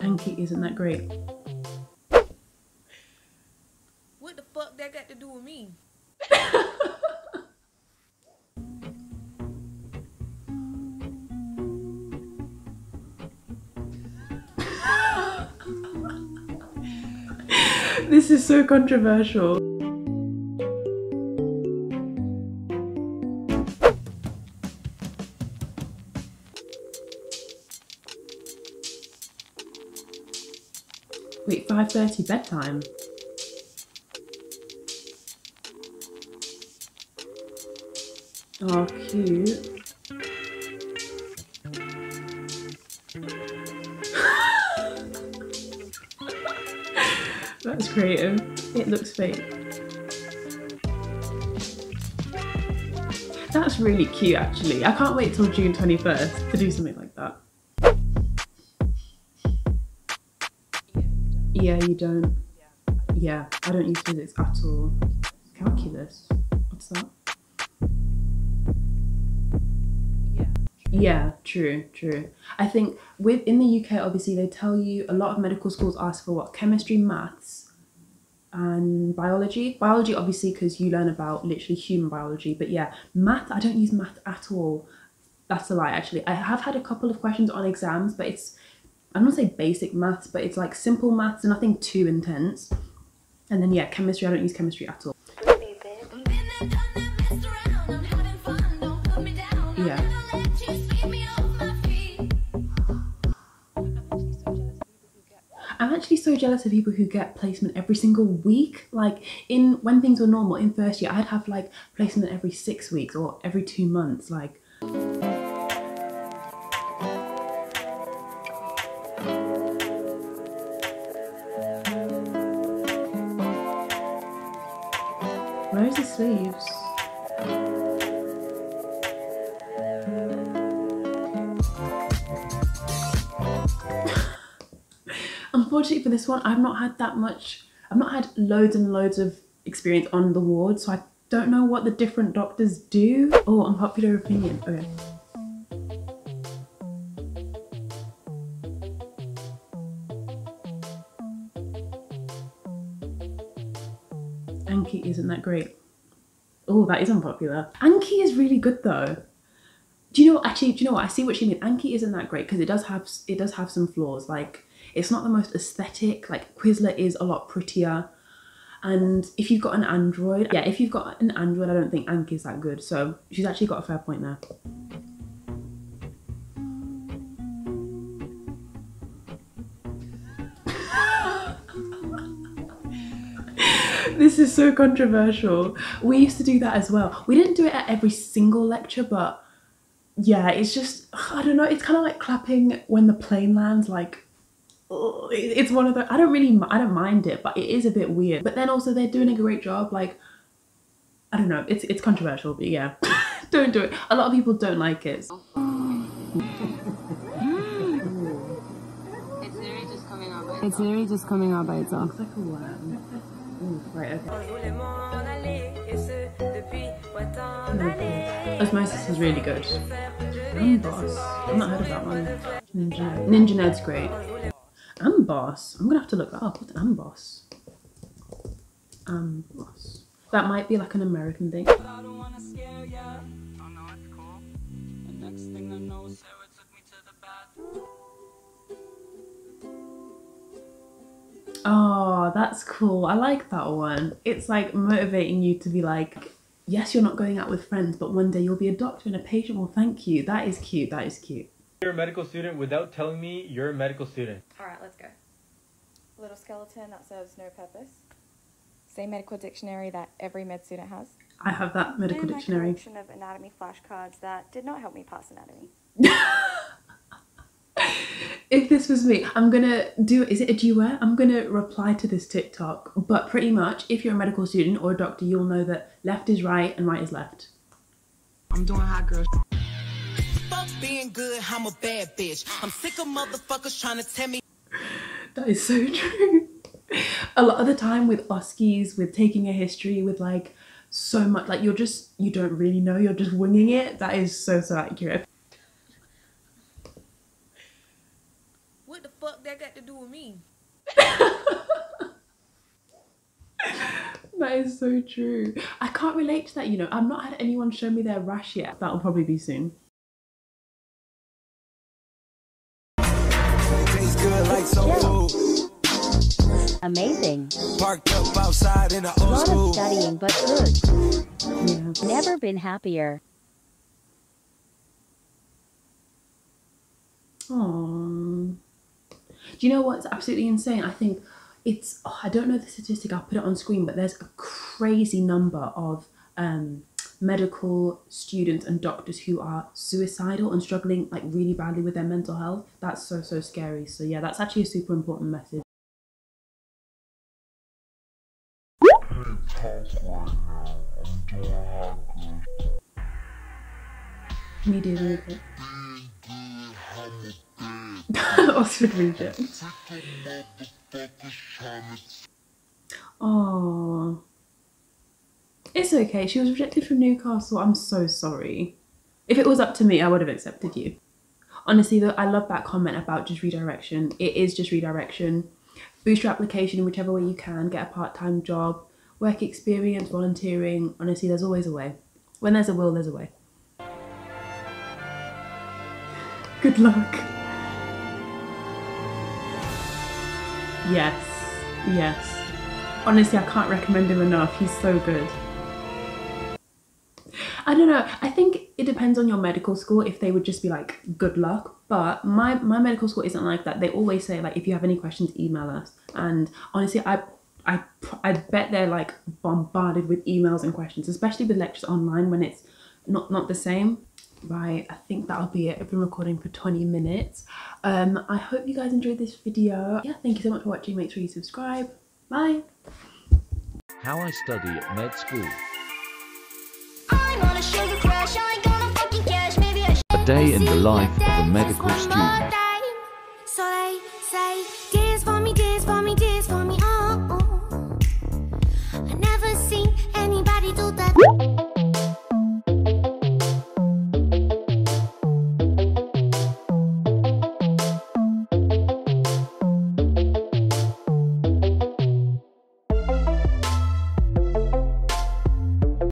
Anki isn't that great. What the fuck that got to do with me? This is so controversial. 5.30 bedtime? Oh, cute. That's creative. It looks fake. That's really cute actually. I can't wait till June 21st to do something like that. Yeah, you don't. Yeah, I don't use physics at all. Calculus. What's that? Yeah, true, true. I think with in the UK, obviously they tell you a lot of medical schools ask for what chemistry, maths, and biology. Biology, obviously, because you learn about literally human biology. But yeah, math. I don't use math at all. That's a lie. Actually, I have had a couple of questions on exams, but it's I'm not say basic maths, but it's like simple maths, nothing too intense. And then yeah, chemistry. I don't use chemistry at all. Yeah. I'm actually so jealous of people who get placement every single week. Like in when things were normal in first year, I'd have like placement every six weeks or every two months. Like Where's the sleeves? Unfortunately for this one, I've not had that much, I've not had loads and loads of experience on the ward, so I don't know what the different doctors do. Oh, unpopular opinion. Okay. Anki isn't that great. Oh, that is unpopular. Anki is really good though. Do you know actually? Do you know what? I see what she means. Anki isn't that great because it does have it does have some flaws. Like it's not the most aesthetic. Like Quizlet is a lot prettier. And if you've got an Android, yeah, if you've got an Android, I don't think Anki is that good. So she's actually got a fair point there. this is so controversial. We used to do that as well. We didn't do it at every single lecture, but yeah, it's just I don't know. It's kind of like clapping when the plane lands. Like ugh, it's one of the I don't really I don't mind it, but it is a bit weird. But then also they're doing a great job. Like I don't know. It's it's controversial, but yeah, don't do it. A lot of people don't like it. It's literally just coming out by It's literally just coming out by itself. Looks like a worm. Ooh, right. Okay. Mm, Osmosis is really good. Amboss. I've not heard of that one. Ninja. Ninja Nerd's great. Amboss. I'm gonna have to look that up. What's Amboss? Amboss. That might be like an American thing. Oh, that's cool. I like that one. It's like motivating you to be like, yes, you're not going out with friends, but one day you'll be a doctor and a patient will thank you. That is cute. That is cute. You're a medical student without telling me you're a medical student. Alright, let's go. Little skeleton that serves no purpose. Same medical dictionary that every med student has. I have that medical and my dictionary. collection of anatomy flashcards that did not help me pass anatomy. if this was me, I'm gonna do is it a duet? I'm gonna reply to this TikTok, but pretty much if you're a medical student or a doctor, you'll know that left is right and right is left. I'm doing hot girl. Fuck being good, I'm a bad bitch. I'm sick of motherfuckers trying to tell me That is so true. a lot of the time with OSCEs, with taking a history, with like so much, like you're just, you don't really know, you're just winging it. That is so, so accurate. What the fuck that got to do with me? That is so true. I can't relate to that, you know. I've not had anyone show me their rash yet. That'll probably be soon. Tastes good like soul food. Amazing. Parked up outside in a A old lot school. of studying, but good. Yeah. Never been happier. Aww. Do you know what's absolutely insane? I think it's, oh, I don't know the statistic, I'll put it on screen, but there's a crazy number of um, medical students and doctors who are suicidal and struggling like really badly with their mental health. That's so, so scary. So, yeah, that's actually a super important message. Me do the Oxford Regent. Oh. It's okay. She was rejected from Newcastle. I'm so sorry. If it was up to me, I would have accepted you. Honestly, though, I love that comment about just redirection. It is just redirection. Boost your application in whichever way you can. Get a part time job, work experience, volunteering. Honestly, there's always a way. When there's a will, there's a way. Good luck. Yes, yes. Honestly, I can't recommend him enough. He's so good. I don't know. I think it depends on your medical school if they would just be like good luck. But my my medical school isn't like that. They always say like if you have any questions, email us. And honestly, I I I bet they're like bombarded with emails and questions, especially with lectures online when it's not not the same. Right, I think that'll be it. I've been recording for 20 minutes. Um, I hope you guys enjoyed this video. Yeah, thank you so much for watching. Make sure you subscribe. Bye. How I study at med school. I'm on a sugar crush, I ain't gonna fucking cash. Maybe I A day in the life of a medical student.